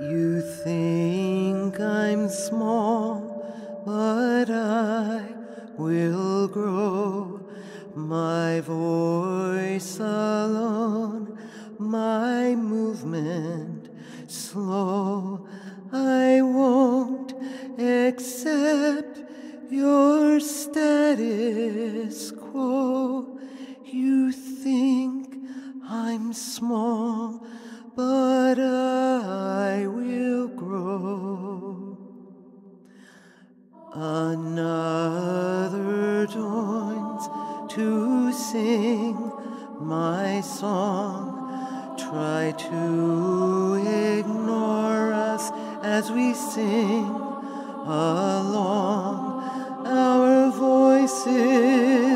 You think I'm small, but I will grow. My voice alone, my movement slow. I won't accept your status quo. You think I'm small, my song. Try to ignore us as we sing along. Our voices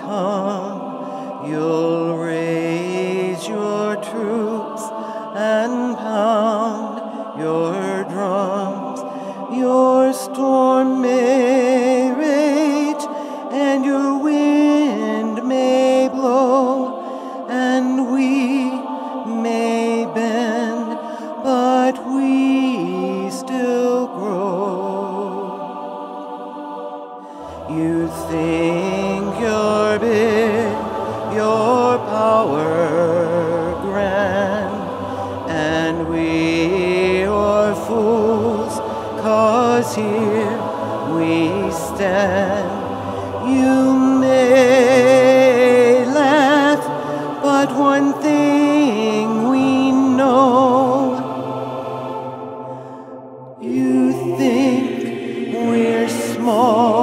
become, you'll raise your troops and pound You think you're big, your power grand, and we are fools, cause here we stand. You may laugh, but one thing we know. You think we're small.